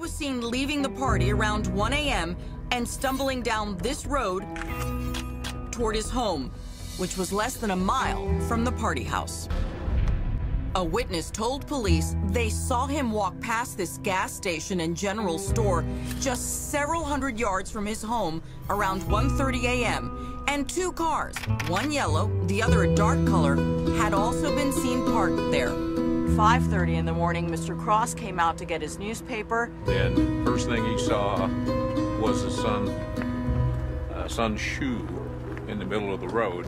was seen leaving the party around 1 a.m. and stumbling down this road toward his home, which was less than a mile from the party house. A witness told police they saw him walk past this gas station and general store just several hundred yards from his home around 1.30 a.m. And two cars, one yellow, the other a dark color, had also been seen parked there. 5.30 in the morning, Mr. Cross came out to get his newspaper. And first thing he saw was son, uh, son's shoe in the middle of the road.